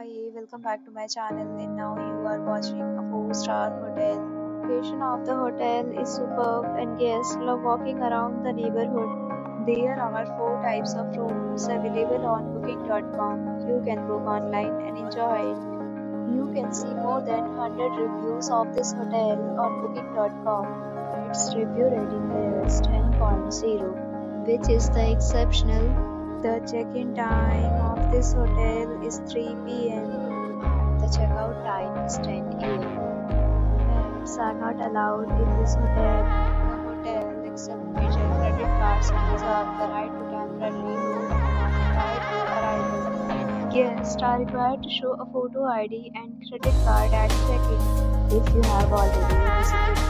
Hi, welcome back to my channel and now you are watching a 4-star hotel. Location of the hotel is superb and guests love walking around the neighborhood. There are 4 types of rooms available on booking.com. You can book online and enjoy it. You can see more than 100 reviews of this hotel on booking.com. Its review rating is 10.0 which is the exceptional the check-in time of this hotel is 3 p.m. The checkout time is 10 a.m. Pets are not allowed in this hotel. The hotel accepts major credit cards and reserves the right to temporarily hold prior to arrival. Guests are required to show a photo ID and credit card at check-in. If you have already visited